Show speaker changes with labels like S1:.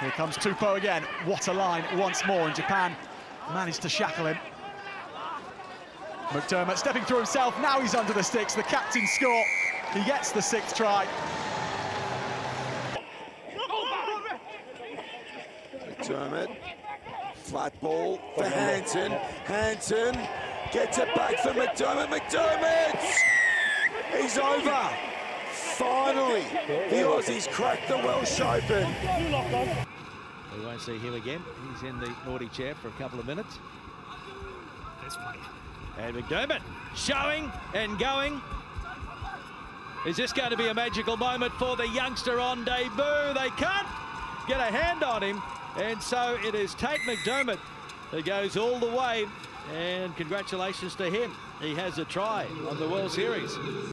S1: Here comes Tupou again. What a line once more, and Japan managed to shackle him. McDermott stepping through himself. Now he's under the sticks. The captain score. He gets the sixth try.
S2: McDermott, flat ball for Hanson. Hanson gets it back for McDermott. McDermott! He's over. Finally, the Aussies cracked the Welsh Open.
S3: We won't see him again. He's in the naughty chair for a couple of minutes. And McDermott showing and going. Is this going to be a magical moment for the youngster on debut? They can't get a hand on him. And so it is Tate McDermott who goes all the way. And congratulations to him. He has a try on the World Series.